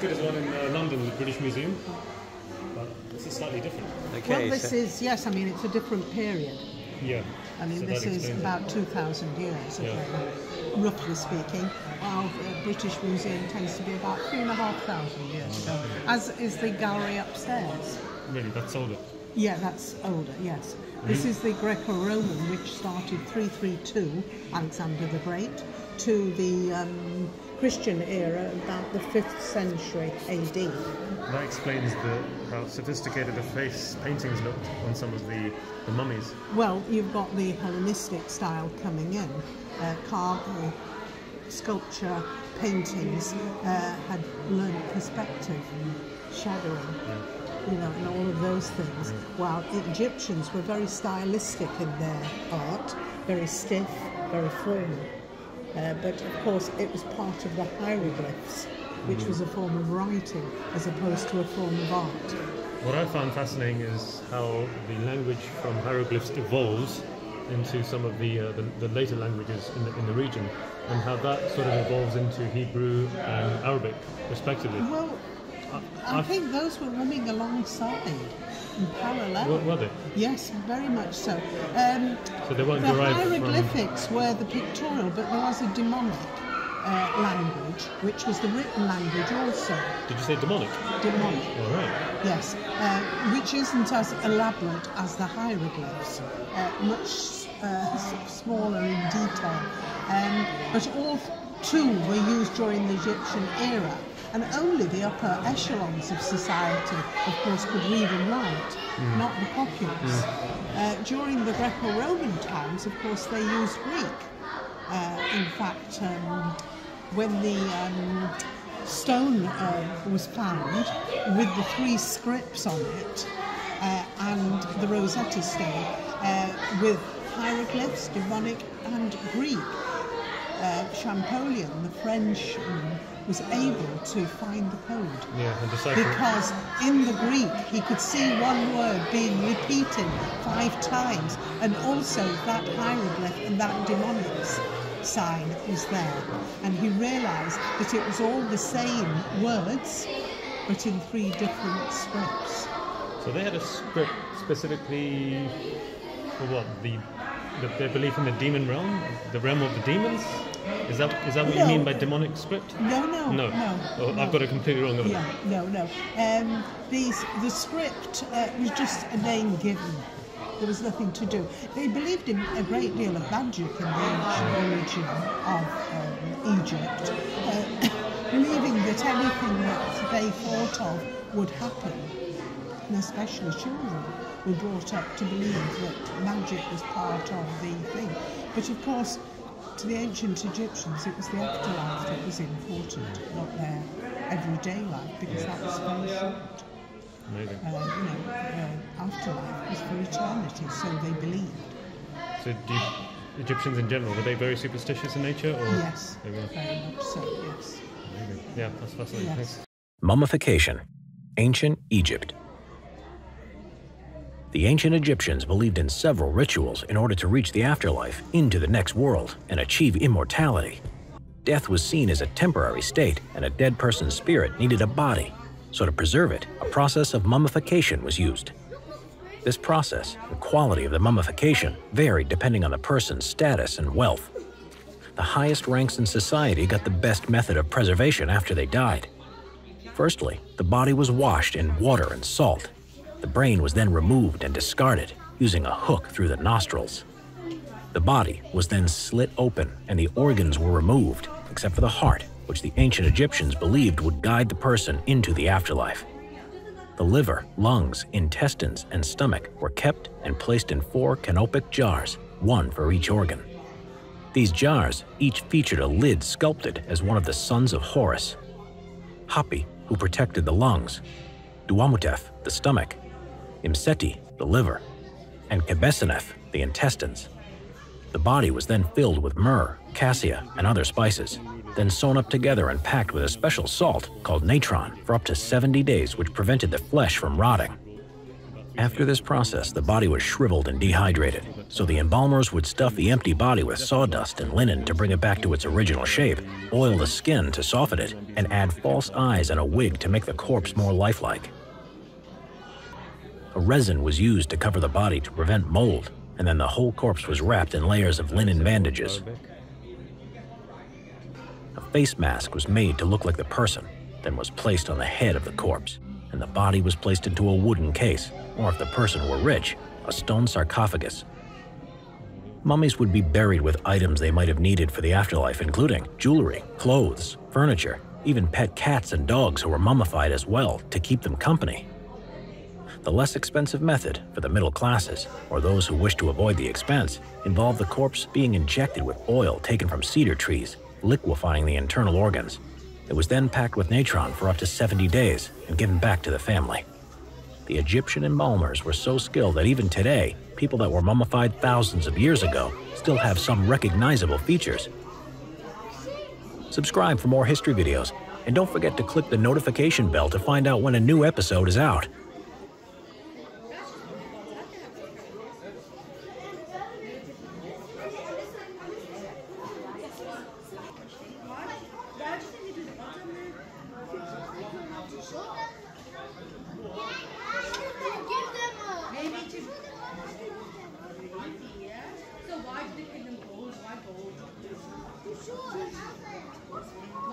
good as one in uh, London, the British Museum, but this is slightly different. Okay, well, this is, yes, I mean, it's a different period. Yeah. I mean, so this is explains it. about 2,000 years ago, roughly speaking, while the British Museum tends to be about 3,500 years ago, as is the gallery upstairs. Really, that's older. Yeah, that's older, yes. This is the Greco-Roman, which started 332, Alexander the Great, to the um, Christian era, about the 5th century AD. That explains the how sophisticated the face paintings looked on some of the, the mummies. Well, you've got the Hellenistic style coming in. Uh, carving, sculpture, paintings uh, had learned perspective, and shadowing, you know, and all of those things. While the Egyptians were very stylistic in their art, very stiff, very formal. Uh, but of course, it was part of the hieroglyphs, which was a form of writing as opposed to a form of art. What I found fascinating is how the language from hieroglyphs evolves into some of the, uh, the, the later languages in the, in the region, and how that sort of evolves into Hebrew and Arabic, respectively. Well, I I've- think those were running alongside parallel. Were, were they? Yes, very much so. Um, So they weren't the derived from. hieroglyphics were the pictorial, but there was a demonic uh, language, which was the written language also. Did you say demonic? Demonic, All right. yes, uh, which isn't as elaborate as the hieroglyphs, uh, much uh, smaller in detail. Um, but all two were used during the Egyptian era, and only the upper echelons of society, of course, could read and write, not the populace. Uh, during the Greco-Roman times, of course, they used Greek. Uh, in fact, um, when the um, stone uh, was found with the three scripts on it uh, and the Rosetta Stone uh, with hieroglyphs, demonic and Greek, uh, Champollion, the Frenchman, was able to find the code. Yeah. Because in the Greek, he could see one word being repeated five times, and also that hieroglyph and that demonic sign was there. And he realized that it was all the same words, but in three different scripts. So they had a script specifically for what the, the their belief in the demon realm, the realm of the demons. Is that is that what you mean by demonic script? No, no, No. no. Oh, no. I've got it completely wrong. I? No, no. Um, these, the script uh, was just a name given. There was nothing to do. They believed in a great deal of magic in the ancient origin of um, Egypt, uh, believing that anything that they thought of would happen, and especially children were brought up to believe that magic was part of the thing. But of course, to the ancient Egyptians, it was the afterlife that was important, not their everyday life, because that was very short. Amazing. Uh, you know, uh, afterlife was for eternity, so they believed. So do you, Egyptians in general were they very superstitious in nature, or Yes, they were? very much so. Yes. Amazing. Yeah, that's fascinating. Yes. Thanks. Mummification, ancient Egypt. The ancient Egyptians believed in several rituals in order to reach the afterlife into the next world and achieve immortality. Death was seen as a temporary state, and a dead person's spirit needed a body. So, to preserve it, a process of mummification was used. This process and quality of the mummification varied depending on the person's status and wealth. The highest ranks in society got the best method of preservation after they died. Firstly, the body was washed in water and salt. The brain was then removed and discarded using a hook through the nostrils. The body was then slit open and the organs were removed, except for the heart, which the ancient Egyptians believed would guide the person into the afterlife. The liver, lungs, intestines, and stomach were kept and placed in four canopic jars, one for each organ. These jars each featured a lid sculpted as one of the sons of Horus. Hapi, who protected the lungs, Duamutef, the stomach, Imseti, the liver, and Qebehsenuef, the intestines. The body was then filled with myrrh, cassia, and other spices, then sewn up together and packed with a special salt called natron for up to 70 days, which prevented the flesh from rotting. After this process, the body was shriveled and dehydrated. So the embalmers would stuff the empty body with sawdust and linen to bring it back to its original shape, oil the skin to soften it, and add false eyes and a wig to make the corpse more lifelike. A resin was used to cover the body to prevent mold, and then the whole corpse was wrapped in layers of linen bandages. A face mask was made to look like the person, then was placed on the head of the corpse, and the body was placed into a wooden case, or if the person were rich, a stone sarcophagus. Mummies would be buried with items they might have needed for the afterlife, including jewelry, clothes, furniture, even pet cats and dogs who were mummified as well to keep them company. The less expensive method for the middle classes, or those who wish to avoid the expense, involved the corpse being injected with oil taken from cedar trees, liquefying the internal organs. It was then packed with natron for up to 70 days and given back to the family. The Egyptian embalmers were so skilled that even today, people that were mummified thousands of years ago still have some recognizable features. Subscribe for more history videos, and don't forget to click the notification bell to find out when a new episode is out. 祝我们两。